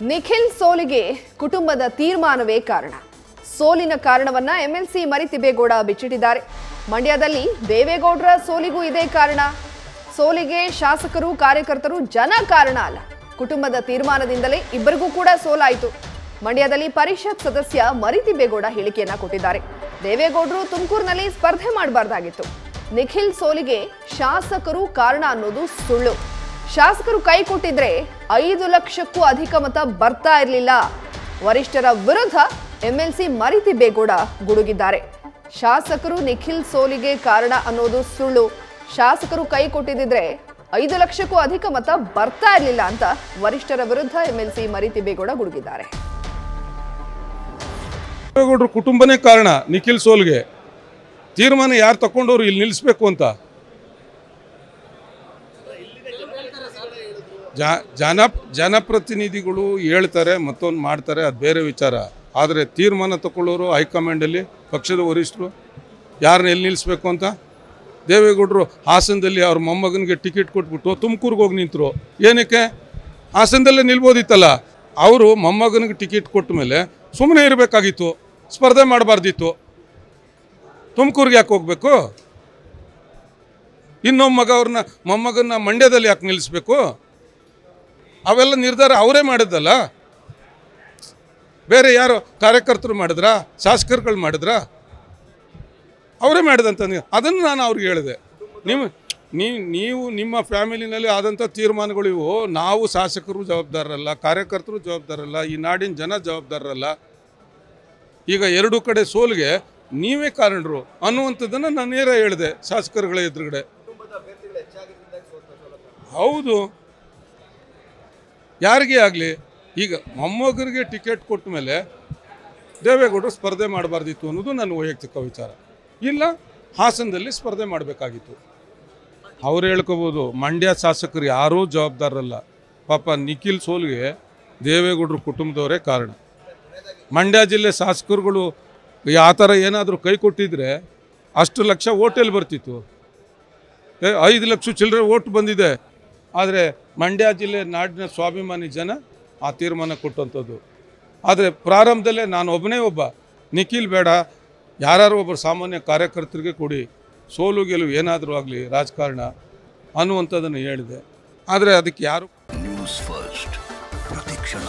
ನಿಖಿಲ್ ಸೋಲಿಗೆ ಕುಟುಂಬದ ತೀರ್ಮಾನವೇ ಕಾರಣ. ಸೋಲಿನ ಕಾರಣವನ್ನ ಎಂಎಲ್ಸಿ ಮರಿತಿಬೇಗೌಡ ಬಿಚ್ಚಿಟ್ಟಿದ್ದಾರೆ. ಮಂಡ್ಯದಲ್ಲಿ ದೇವೇಗೌಡರ ಸೋಲಿಗೂ ಇದೇ ಕಾರಣ. ಸೋಲಿಗೆ ಶಾಸಕರು, ಕಾರ್ಯಕರ್ತರು ಜನ ಕಾರಣ ಅಲ್ಲ. ಕುಟುಂಬದ ತೀರ್ಮಾನದಿಂದಲೇ ಇಬ್ಬರಿಗೂ ಕೂಡ ಸೋಲಾಯಿತು. ಮಂಡ್ಯದಲ್ಲಿ ಪರಿಷತ್ ಸದಸ್ಯ ಮರಿತಿಬೇಗೌಡ ಹೇಳಿಕೆಯನ್ನ ಕೊಟ್ಟಿದ್ದಾರೆ. ದೇವೇಗೌಡರು ತುಮಕೂರಿನಲ್ಲಿ ಸ್ಪರ್ಧೆ ಮಾಡಬಾರ್ದಾಗಿತ್ತು. ನಿಖಿಲ್ ಸೋಲಿಗೆ ಶಾಸಕರು ಕಾರಣ ಅನ್ನೋದು ಸುಳ್ಳು. ಶಾಸಕರು ಕೈ ಕೊಟ್ಟಿದ್ರೆ ಐದು ಲಕ್ಷಕ್ಕೂ ಅಧಿಕ ಮತ ಬರ್ತಾ ಇರಲಿಲ್ಲ. ವರಿಷ್ಠರ ವಿರುದ್ಧ ಎಂಎಲ್ಸಿ ಮರಿತಿಬೇಗೋಡ ಗುಡುಗಿದ್ದಾರೆ. ಶಾಸಕರು ನಿಖಿಲ್ ಸೋಲಿಗೆ ಕಾರಣ ಅನ್ನೋದು ಸುಳ್ಳು. ಶಾಸಕರು ಕೈ ಕೊಟ್ಟಿದ್ರೆ ಐದು ಲಕ್ಷಕ್ಕೂ ಅಧಿಕ ಮತ ಬರ್ತಾ ಇರಲಿಲ್ಲ ಅಂತ ವರಿಷ್ಠರ ವಿರುದ್ಧ ಎಂಎಲ್ಸಿ ಮರಿತಿಬೇಗೌಡ ಗುಡುಗಿದ್ದಾರೆ. ದೇವೇಗೌಡರ ಕುಟುಂಬನೇ ಕಾರಣ ನಿಖಿಲ್ ಸೋಲ್ಗೆ. ತೀರ್ಮಾನ ಯಾರು ತಗೊಂಡವ್ರು ಇಲ್ಲಿ ನಿಲ್ಲಿಸ್ಬೇಕು ಅಂತ? ಜನ ಜನಪ್ರತಿನಿಧಿಗಳು ಹೇಳ್ತಾರೆ, ಮತ್ತೊಂದು ಮಾಡ್ತಾರೆ, ಅದು ಬೇರೆ ವಿಚಾರ. ಆದರೆ ತೀರ್ಮಾನ ತಗೊಳ್ಳೋರು ಹೈಕಮಾಂಡಲ್ಲಿ, ಪಕ್ಷದ ವರಿಷ್ಠರು ಯಾರನ್ನ ಎಲ್ಲಿ ನಿಲ್ಲಿಸ್ಬೇಕು ಅಂತ? ದೇವೇಗೌಡರು ಹಾಸನದಲ್ಲಿ ಅವ್ರ ಮೊಮ್ಮಗನಿಗೆ ಟಿಕೆಟ್ ಕೊಟ್ಬಿಟ್ಟು ತುಮಕೂರಿಗೆ ಹೋಗಿ ನಿಂತರು. ಏನಕ್ಕೆ? ಹಾಸನದಲ್ಲೇ ನಿಲ್ಬೋದಿತ್ತಲ್ಲ? ಅವರು ಮೊಮ್ಮಗನಿಗೆ ಟಿಕೆಟ್ ಕೊಟ್ಟ ಮೇಲೆ ಸುಮ್ಮನೆ ಇರಬೇಕಾಗಿತ್ತು, ಸ್ಪರ್ಧೆ ಮಾಡಬಾರ್ದಿತ್ತು. ತುಮಕೂರಿಗೆ ಯಾಕೆ ಹೋಗ್ಬೇಕು? ಇನ್ನೊಬ್ಬ ಮಗ ಅವ್ರನ್ನ ಮೊಮ್ಮಗನ್ನ ಮಂಡ್ಯದಲ್ಲಿ ಯಾಕೆ ನಿಲ್ಲಿಸ್ಬೇಕು ಅವೆಲ್ಲ ನಿರ್ಧಾರ ಅವರೇ ಮಾಡಿದ್ದಲ್ಲ? ಬೇರೆ ಯಾರು ಕಾರ್ಯಕರ್ತರು ಮಾಡಿದ್ರಾ? ಶಾಸಕರುಗಳು ಮಾಡಿದ್ರಾ? ಅವರೇ ಮಾಡಿದಂತ ಅದನ್ನು ನಾನು ಅವ್ರಿಗೆ ಹೇಳಿದೆ. ನೀವು ನೀ, ನೀವು ನಿಮ್ಮ ಫ್ಯಾಮಿಲಿನಲ್ಲಿ ಆದಂಥ ತೀರ್ಮಾನಗಳು ಇವು. ನಾವು ಶಾಸಕರು ಜವಾಬ್ದಾರರಲ್ಲ, ಕಾರ್ಯಕರ್ತರು ಜವಾಬ್ದಾರಲ್ಲ ಈ ನಾಡಿನ ಜನ ಜವಾಬ್ದಾರರಲ್ಲ. ಈಗ ಎರಡು ಕಡೆ ಸೋಲ್ಗೆ ನೀವೇ ಕಾರಣರು ಅನ್ನುವಂಥದ್ದನ್ನು ನಾನು ನೇರ ಹೇಳಿದೆ ಶಾಸಕರುಗಳ ಎದುರುಗಡೆ. ಹೌದು. ಯಾರಿಗೇ ಆಗಲಿ, ಈಗ ಮೊಮ್ಮಗನಿಗೆ ಟಿಕೆಟ್ ಕೊಟ್ಟ ಮೇಲೆ ದೇವೇಗೌಡರು ಸ್ಪರ್ಧೆ ಮಾಡಬಾರ್ದಿತ್ತು ಅನ್ನೋದು ನನ್ನ ವೈಯಕ್ತಿಕ ವಿಚಾರ. ಇಲ್ಲ, ಹಾಸನದಲ್ಲಿ ಸ್ಪರ್ಧೆ ಮಾಡಬೇಕಾಗಿತ್ತು. ಅವ್ರು ಹೇಳ್ಕೋಬೋದು, ಮಂಡ್ಯ ಶಾಸಕರು ಯಾರೂ ಜವಾಬ್ದಾರರಲ್ಲ. ಪಾಪ ನಿಖಿಲ್ ಸೋಲ್ಗೆ ದೇವೇಗೌಡರು ಕುಟುಂಬದವರೇ ಕಾರಣ. ಮಂಡ್ಯ ಜಿಲ್ಲೆ ಶಾಸಕರುಗಳು ಆ ಥರ ಏನಾದರೂ ಕೈ ಕೊಟ್ಟಿದ್ರೆ ಅಷ್ಟು ಲಕ್ಷ ಓಟೆಲ್ಲಿ ಬರ್ತಿತ್ತು. ಐದು ಲಕ್ಷ ಚಿಲ್ಲರೆ ಓಟ್ ಬಂದಿದೆ. ಆದರೆ ಮಂಡ್ಯ ಜಿಲ್ಲೆ ನಾಡಿನ ಸ್ವಾಭಿಮಾನಿ ಜನ ಆ ತೀರ್ಮಾನ ಕೊಟ್ಟಂಥದ್ದು. ಆದರೆ ಪ್ರಾರಂಭದಲ್ಲೇ ನಾನು ಒಬ್ಬನೇ ಒಬ್ಬ, ನಿಖಿಲ್ ಬೇಡ ಯಾರು ಒಬ್ಬರು ಸಾಮಾನ್ಯ ಕಾರ್ಯಕರ್ತರಿಗೆ ಕೊಡಿ, ಸೋಲು ಗೆಲುವು ಏನಾದರೂ ಆಗಲಿ, ರಾಜಕಾರಣ ಅನ್ನುವಂಥದ್ದನ್ನು ಹೇಳಿದೆ. ಆದರೆ ಅದಕ್ಕೆ ಯಾರು ನ್ಯೂಸ್ ಫಸ್ಟ್ ಪ್ರತಿಕ್ಷಣ